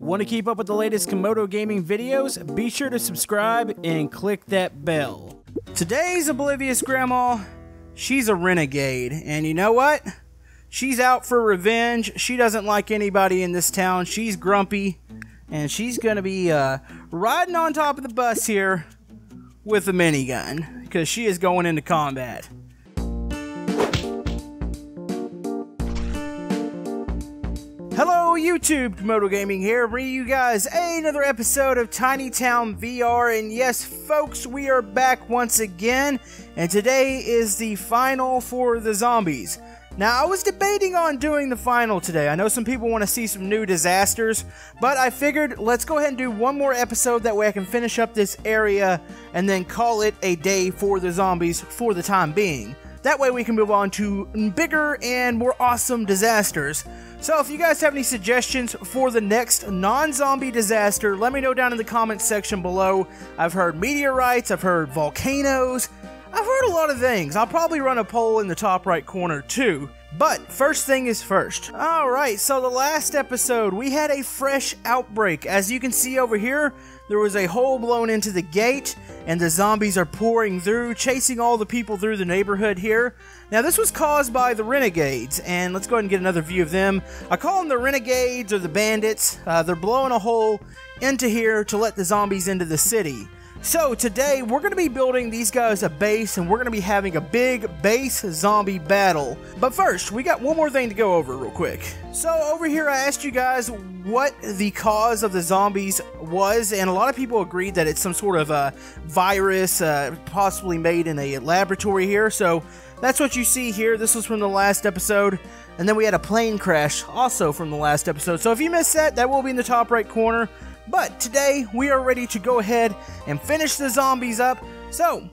Want to keep up with the latest Camodo gaming videos? Be sure to subscribe and click that bell. Today's Oblivious Grandma, she's a renegade, and you know what? She's out for revenge. She doesn't like anybody in this town. She's grumpy, and she's gonna be uh, riding on top of the bus here with a minigun because she is going into combat. YouTube, Camodo Gaming here, bringing you guys another episode of Tiny Town VR, and yes folks, we are back once again, and today is the final for the zombies. Now, I was debating on doing the final today. I know some people want to see some new disasters, but I figured let's go ahead and do one more episode. That way I can finish up this area and then call it a day for the zombies for the time being. That way we can move on to bigger and more awesome disasters. So if you guys have any suggestions for the next non-zombie disaster, let me know down in the comments section below. I've heard meteorites, I've heard volcanoes, I've heard a lot of things. I'll probably run a poll in the top right corner too. But first thing is first. Alright, so the last episode, we had a fresh outbreak. As you can see over here, there was a hole blown into the gate, and the zombies are pouring through, chasing all the people through the neighborhood here. Now, this was caused by the Renegades, and let's go ahead and get another view of them. I call them the Renegades or the Bandits. Uh, they're blowing a hole into here to let the zombies into the city. So today we're going to be building these guys a base and we're going to be having a big base zombie battle. But first, we got one more thing to go over real quick. So over here I asked you guys what the cause of the zombies was and a lot of people agreed that it's some sort of a virus uh, possibly made in a laboratory here. So that's what you see here. This was from the last episode. And then we had a plane crash also from the last episode. So if you missed that, that will be in the top right corner. But today, we are ready to go ahead and finish the zombies up. So,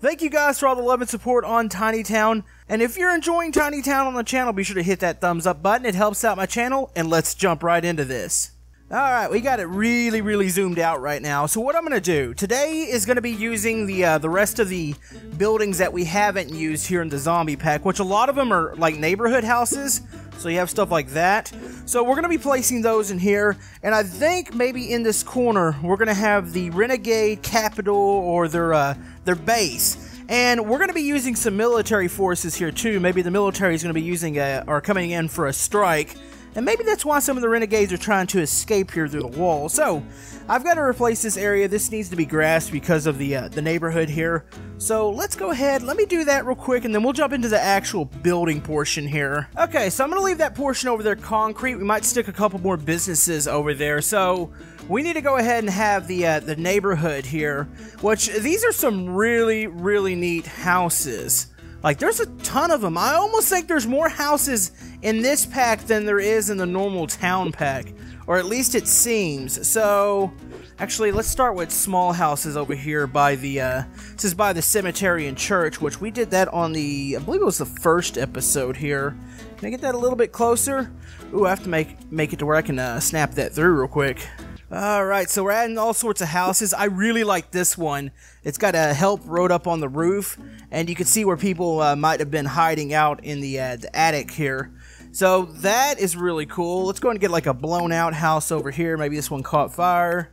thank you guys for all the love and support on Tiny Town. And if you're enjoying Tiny Town on the channel, be sure to hit that thumbs up button. It helps out my channel. And let's jump right into this. Alright, we got it really, really zoomed out right now. So what I'm going to do, today is going to be using the uh, the rest of the buildings that we haven't used here in the zombie pack, which a lot of them are like neighborhood houses. So you have stuff like that. So we're going to be placing those in here. And I think maybe in this corner, we're going to have the Renegade Capital or their, uh, their base. And we're going to be using some military forces here too. Maybe the military is going to be using a, or coming in for a strike. And maybe that's why some of the renegades are trying to escape here through the wall. So, I've got to replace this area. This needs to be grass because of the uh, the neighborhood here. So, let's go ahead. Let me do that real quick, and then we'll jump into the actual building portion here. Okay, so I'm going to leave that portion over there concrete. We might stick a couple more businesses over there. So, we need to go ahead and have the uh, the neighborhood here, which these are some really, really neat houses. Like, there's a ton of them. I almost think there's more houses in this pack than there is in the normal town pack. Or at least it seems. So, actually, let's start with small houses over here by the, uh, this is by the cemetery and church, which we did that on the, I believe it was the first episode here. Can I get that a little bit closer? Ooh, I have to make, make it to where I can, uh, snap that through real quick. Alright, so we're adding all sorts of houses. I really like this one. It's got a help road up on the roof, and you can see where people uh, might have been hiding out in the, uh, the attic here. So that is really cool. Let's go and get like a blown out house over here. Maybe this one caught fire.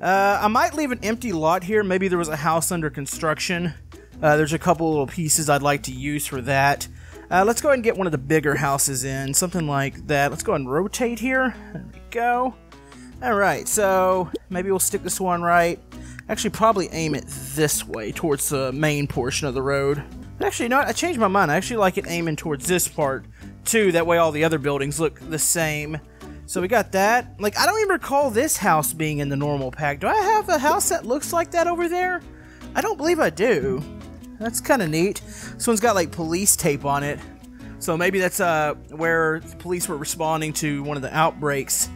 Uh, I might leave an empty lot here. Maybe there was a house under construction. Uh, there's a couple little pieces I'd like to use for that. Uh, let's go ahead and get one of the bigger houses in. Something like that. Let's go ahead and rotate here. There we go. Alright, so maybe we'll stick this one right. Actually, probably aim it this way, towards the main portion of the road. Actually, you know what? I changed my mind. I actually like it aiming towards this part, too. That way all the other buildings look the same. So we got that. Like, I don't even recall this house being in the normal pack. Do I have a house that looks like that over there? I don't believe I do. That's kind of neat. This one's got, like, police tape on it. So maybe that's uh, where the police were responding to one of the outbreaks.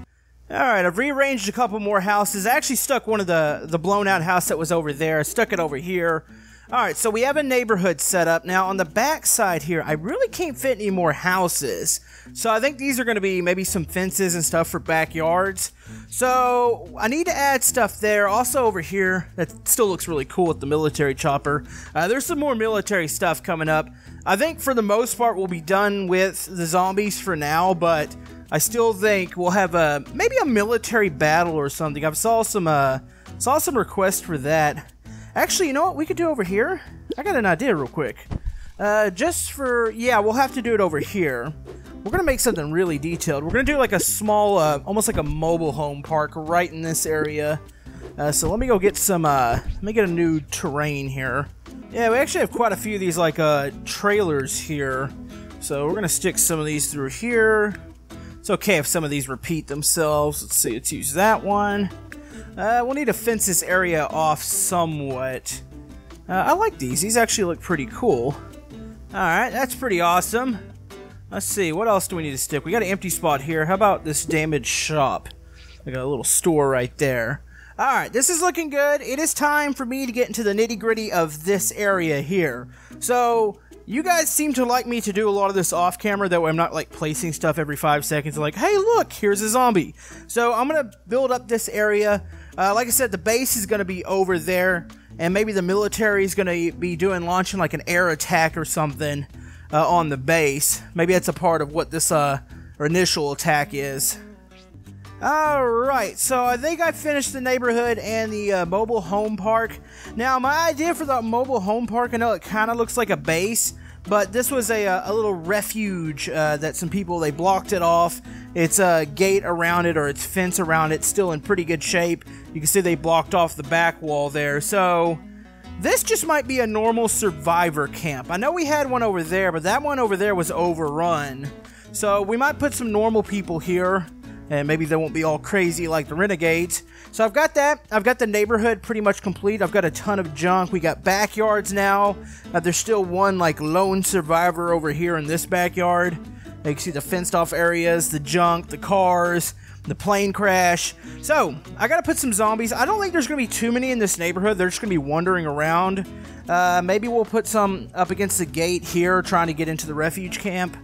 Alright, I've rearranged a couple more houses. I actually stuck one of the, the blown out house that was over there. I stuck it over here. Alright, so we have a neighborhood set up. Now, on the back side here, I really can't fit any more houses. So I think these are going to be maybe some fences and stuff for backyards. So I need to add stuff there. Also over here, that still looks really cool with the military chopper. Uh, there's some more military stuff coming up. I think for the most part we'll be done with the zombies for now, but I still think we'll have a maybe a military battle or something. I saw some uh, saw some requests for that. Actually, you know what we could do over here? I got an idea real quick. Uh, just for yeah, we'll have to do it over here. We're gonna make something really detailed. We're gonna do like a small, uh, almost like a mobile home park right in this area. Uh, so let me go get some, uh, let me get a new terrain here. Yeah, we actually have quite a few of these, like, uh, trailers here. So we're gonna stick some of these through here. It's okay if some of these repeat themselves. Let's see, let's use that one. Uh, we'll need to fence this area off somewhat. Uh, I like these. These actually look pretty cool. Alright, that's pretty awesome. Let's see, what else do we need to stick? We got an empty spot here. How about this damaged shop? I got a little store right there. Alright, this is looking good. It is time for me to get into the nitty gritty of this area here. So, you guys seem to like me to do a lot of this off camera, that way I'm not like placing stuff every five seconds like, hey look, here's a zombie. So I'm gonna build up this area. Uh, like I said, the base is gonna be over there, and maybe the military is gonna be doing launching like an air attack or something uh, on the base. Maybe that's a part of what this uh, initial attack is. Alright, so I think I finished the neighborhood and the uh, mobile home park. Now, my idea for the mobile home park, I know it kind of looks like a base, but this was a, uh, a little refuge uh, that some people, they blocked it off. It's a gate around it or its fence around it, still in pretty good shape. You can see they blocked off the back wall there. So, this just might be a normal survivor camp. I know we had one over there, but that one over there was overrun. So we might put some normal people here and maybe they won't be all crazy like the Renegades. So I've got that. I've got the neighborhood pretty much complete. I've got a ton of junk. We got backyards now. Uh, there's still one like lone survivor over here in this backyard. You can see the fenced off areas, the junk, the cars, the plane crash. So, I gotta put some zombies. I don't think there's gonna be too many in this neighborhood. They're just gonna be wandering around. Uh, maybe we'll put some up against the gate here, trying to get into the refuge camp.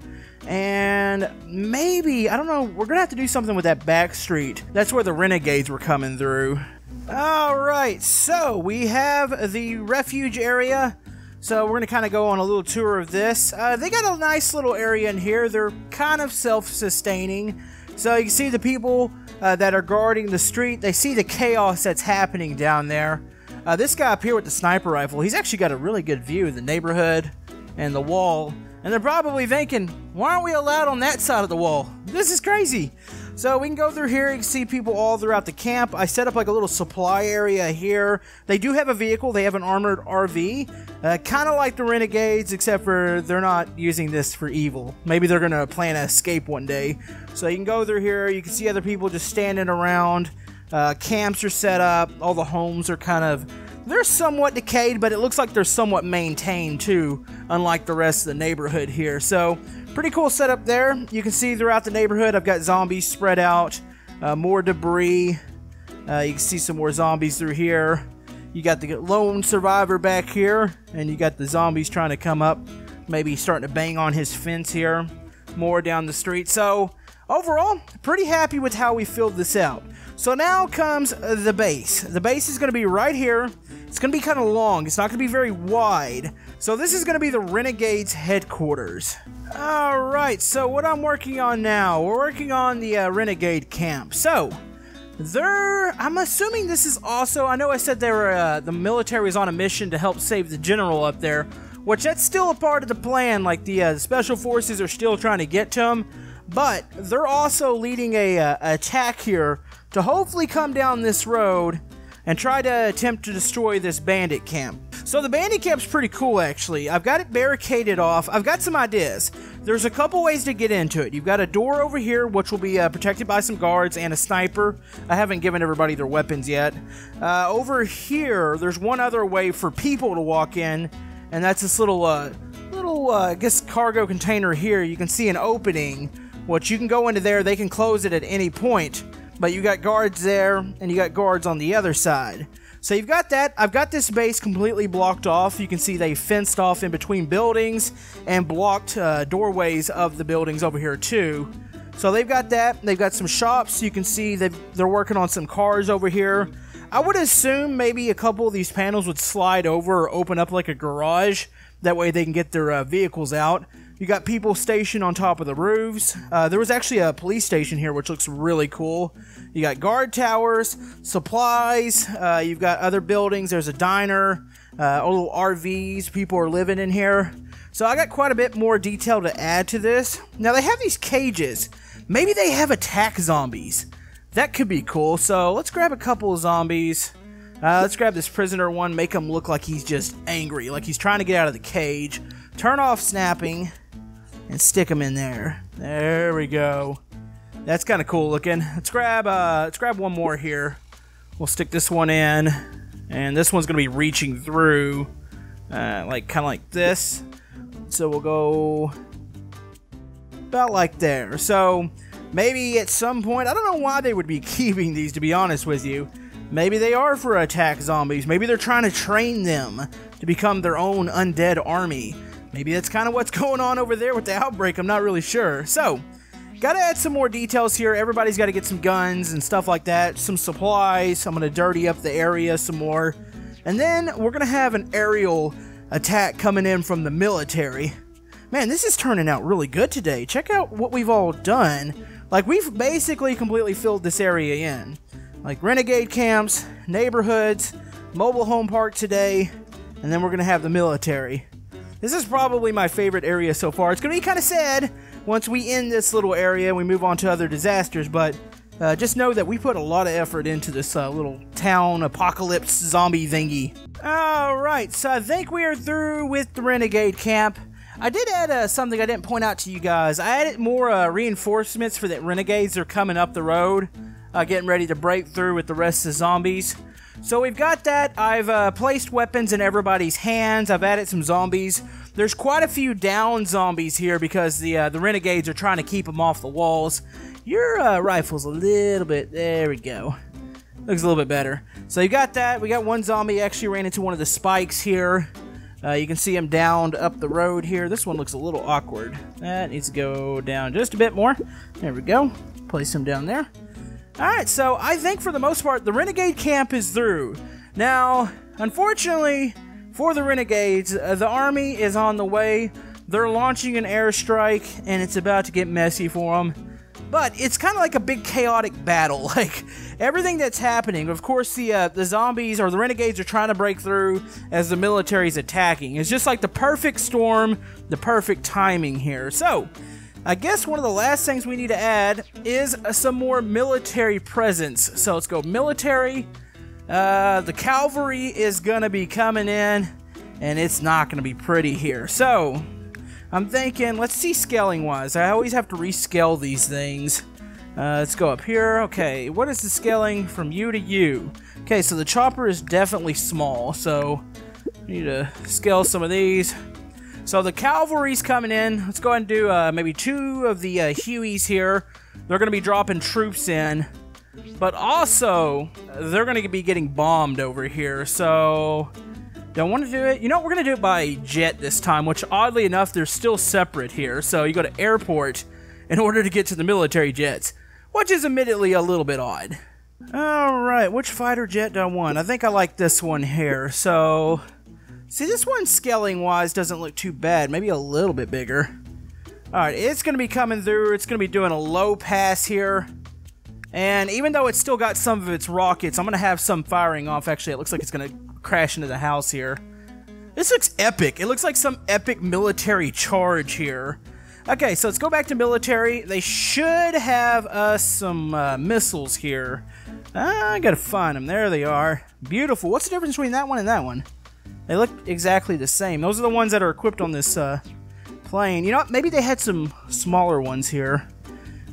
And maybe, I don't know, we're gonna have to do something with that back street. That's where the renegades were coming through. Alright, so we have the refuge area. So we're gonna kind of go on a little tour of this. Uh, they got a nice little area in here. They're kind of self-sustaining. So you can see the people uh, that are guarding the street. They see the chaos that's happening down there. Uh, this guy up here with the sniper rifle, he's actually got a really good view of the neighborhood and the wall. And they're probably thinking, why aren't we allowed on that side of the wall? This is crazy. So we can go through here. You can see people all throughout the camp. I set up like a little supply area here. They do have a vehicle. They have an armored RV. Uh, kind of like the Renegades, except for they're not using this for evil. Maybe they're going to plan an escape one day. So you can go through here. You can see other people just standing around. Uh, camps are set up. All the homes are kind of they're somewhat decayed, but it looks like they're somewhat maintained too, unlike the rest of the neighborhood here. So, pretty cool setup there. You can see throughout the neighborhood, I've got zombies spread out, uh, more debris. Uh, you can see some more zombies through here. You got the lone survivor back here, and you got the zombies trying to come up, maybe starting to bang on his fence here. More down the street. So, overall, pretty happy with how we filled this out. So now comes the base. The base is going to be right here. It's going to be kind of long. It's not going to be very wide. So this is going to be the Renegades headquarters. Alright, so what I'm working on now, we're working on the uh, Renegade camp. So, there, I'm assuming this is also, I know I said they were, uh, the military was on a mission to help save the general up there, which that's still a part of the plan, like the, uh, special forces are still trying to get to him, but they're also leading a uh, attack here to hopefully come down this road and try to attempt to destroy this bandit camp. So the bandit camp's pretty cool actually. I've got it barricaded off. I've got some ideas. There's a couple ways to get into it. You've got a door over here which will be uh, protected by some guards and a sniper. I haven't given everybody their weapons yet. Uh, over here, there's one other way for people to walk in and that's this little, uh, little, uh, I guess, cargo container here. You can see an opening, which you can go into there. They can close it at any point but you got guards there and you got guards on the other side. So you've got that. I've got this base completely blocked off. You can see they fenced off in between buildings and blocked uh, doorways of the buildings over here too. So they've got that. They've got some shops. You can see they they're working on some cars over here. I would assume maybe a couple of these panels would slide over or open up like a garage. That way they can get their uh, vehicles out. You got people stationed on top of the roofs. Uh, there was actually a police station here, which looks really cool. You got guard towers, supplies. Uh, you've got other buildings. There's a diner, uh, little RVs. People are living in here. So I got quite a bit more detail to add to this. Now they have these cages. Maybe they have attack zombies. That could be cool. So let's grab a couple of zombies. Uh, let's grab this prisoner one, make him look like he's just angry, like he's trying to get out of the cage. Turn off snapping and stick them in there. There we go. That's kind of cool looking. Let's grab uh, let's grab one more here. We'll stick this one in, and this one's gonna be reaching through, uh, like kind of like this. So we'll go about like there. So maybe at some point, I don't know why they would be keeping these, to be honest with you. Maybe they are for attack zombies. Maybe they're trying to train them to become their own undead army. Maybe that's kind of what's going on over there with the outbreak. I'm not really sure. So, gotta add some more details here. Everybody's got to get some guns and stuff like that, some supplies. I'm gonna dirty up the area some more, and then we're gonna have an aerial attack coming in from the military. Man, this is turning out really good today. Check out what we've all done. Like, we've basically completely filled this area in like renegade camps, neighborhoods, mobile home park today, and then we're gonna have the military. This is probably my favorite area so far. It's gonna be kind of sad once we end this little area and we move on to other disasters, but uh, just know that we put a lot of effort into this uh, little town apocalypse zombie thingy. Alright, so I think we are through with the renegade camp. I did add uh, something I didn't point out to you guys. I added more uh, reinforcements for the renegades that are coming up the road uh, getting ready to break through with the rest of the zombies. So we've got that. I've uh, placed weapons in everybody's hands. I've added some zombies. There's quite a few down zombies here because the uh, the renegades are trying to keep them off the walls. Your uh, rifle's a little bit. There we go. Looks a little bit better. So you got that. We got one zombie actually ran into one of the spikes here. Uh, you can see him downed up the road here. This one looks a little awkward. That needs to go down just a bit more. There we go. Place him down there. Alright, so I think for the most part, the Renegade camp is through. Now, unfortunately for the Renegades, uh, the army is on the way. They're launching an airstrike, and it's about to get messy for them. But it's kind of like a big chaotic battle. Like everything that's happening. Of course, the uh, the zombies or the renegades are trying to break through as the military's attacking. It's just like the perfect storm, the perfect timing here. So I guess one of the last things we need to add is some more military presence. So let's go military. Uh, the cavalry is going to be coming in, and it's not going to be pretty here. So I'm thinking, let's see scaling wise. I always have to rescale these things. Uh, let's go up here. Okay, what is the scaling from U to U? Okay, so the chopper is definitely small, so need to scale some of these. So the cavalry's coming in. Let's go ahead and do uh, maybe two of the uh, Hueys here. They're going to be dropping troops in. But also, they're going to be getting bombed over here. So, don't want to do it. You know, we're going to do it by jet this time, which oddly enough, they're still separate here. So you go to airport in order to get to the military jets, which is admittedly a little bit odd. Alright, which fighter jet do I want? I think I like this one here. So, See, this one scaling-wise doesn't look too bad. Maybe a little bit bigger. Alright, it's going to be coming through. It's going to be doing a low pass here. And even though it's still got some of its rockets, I'm going to have some firing off. Actually, it looks like it's going to crash into the house here. This looks epic. It looks like some epic military charge here. Okay, so let's go back to military. They should have us some uh, missiles here. Uh, I gotta find them. There they are. Beautiful. What's the difference between that one and that one? They look exactly the same. Those are the ones that are equipped on this uh, plane. You know what? Maybe they had some smaller ones here.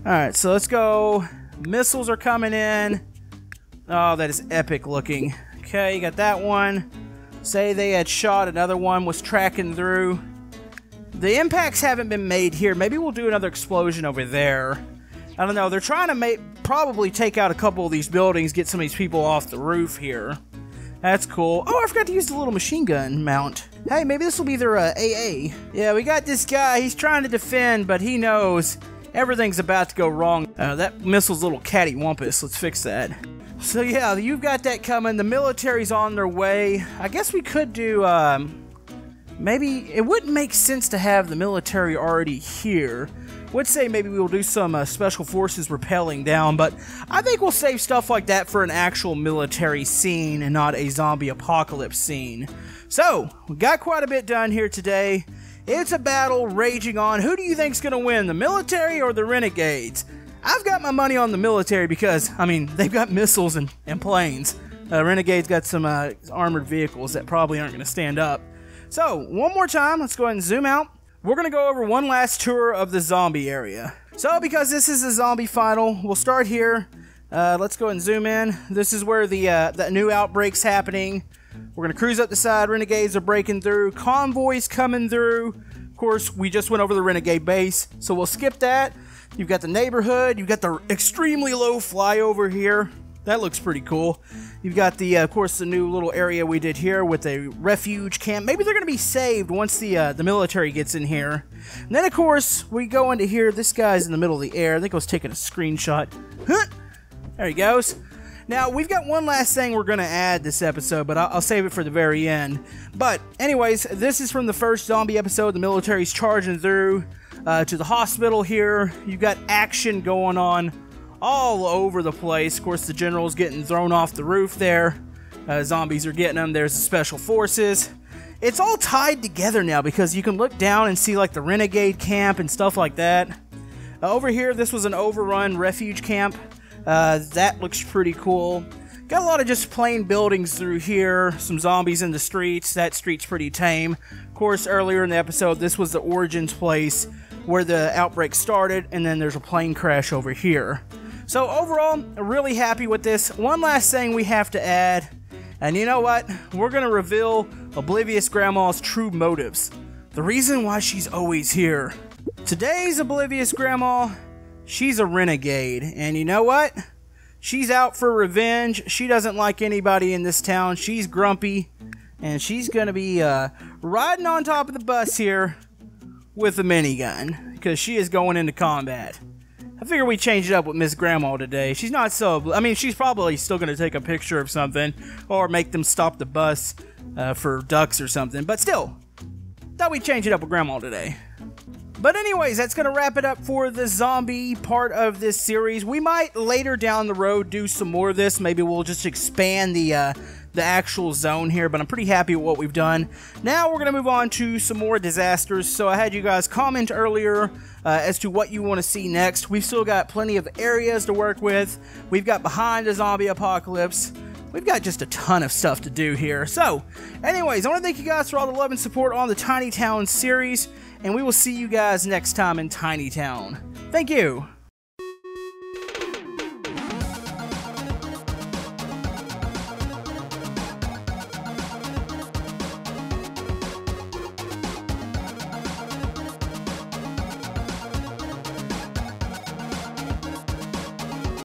Alright, so let's go. Missiles are coming in. Oh, that is epic looking. Okay, you got that one. Say they had shot another one, was tracking through. The impacts haven't been made here. Maybe we'll do another explosion over there. I don't know. They're trying to make probably take out a couple of these buildings, get some of these people off the roof here. That's cool. Oh, I forgot to use the little machine gun mount. Hey, maybe this will be their uh, AA. Yeah, we got this guy. He's trying to defend, but he knows everything's about to go wrong. Uh, that missile's a little catty wampus. Let's fix that. So yeah, you've got that coming. The military's on their way. I guess we could do, um, maybe it wouldn't make sense to have the military already here. Would say maybe we will do some uh, special forces rappelling down, but I think we'll save stuff like that for an actual military scene and not a zombie apocalypse scene. So, we got quite a bit done here today. It's a battle raging on. Who do you think's going to win, the military or the renegades? I've got my money on the military because, I mean, they've got missiles and, and planes. Uh, Renegade's got some uh, armored vehicles that probably aren't going to stand up. So, one more time, let's go ahead and zoom out. We're going to go over one last tour of the zombie area. So, because this is a zombie final, we'll start here. Uh, let's go and zoom in. This is where the, uh, the new outbreak's happening. We're going to cruise up the side. Renegades are breaking through. Convoys coming through. Of course, we just went over the Renegade base, so we'll skip that. You've got the neighborhood. You've got the extremely low flyover here. That looks pretty cool. You've got the, uh, of course, the new little area we did here with a refuge camp. Maybe they're going to be saved once the uh, the military gets in here. And then, of course, we go into here. This guy's in the middle of the air. I think I was taking a screenshot. Huh. There he goes. Now, we've got one last thing we're going to add this episode, but I'll, I'll, save it for the very end. But, anyways, this is from the first zombie episode. The military's charging through uh, to the hospital here. You've got action going on all over the place. Of course, the general's getting thrown off the roof there. Uh, zombies are getting them. There's the special forces. It's all tied together now because you can look down and see like the renegade camp and stuff like that. Uh, over here, this was an overrun refuge camp. Uh, that looks pretty cool. Got a lot of just plain buildings through here, some zombies in the streets. That street's pretty tame. Of course, earlier in the episode, this was the Origins place where the outbreak started, and then there's a plane crash over here. So, overall, really happy with this. One last thing we have to add, and you know what? We're to reveal Oblivious Grandma's true motives. The reason why she's always here. Today's Oblivious Grandma she's a renegade. And you know what? She's out for revenge. She doesn't like anybody in this town. She's grumpy. And she's to be uh, riding on top of the bus here with a minigun. Because she is going into combat. I figure we change it up with Miss Grandma today. She's not so... I mean, she's probably still going to take a picture of something. Or make them stop the bus uh, for ducks or something. But still, thought we'd change it up with Grandma today. But anyways, that's going to wrap it up for the zombie part of this series. We might later down the road do some more of this. Maybe we'll just expand the uh, the actual zone here, but I'm pretty happy with what we've done. Now we're going to move on to some more disasters. So I had you guys comment earlier uh, as to what you want to see next. We've still got plenty of areas to work with. We've got behind the zombie apocalypse. We've got just a ton of stuff to do here. So, anyways, I want to thank you guys for all the love and support on the Tiny Town series and we will see you guys next time in Tiny Town. Thank you!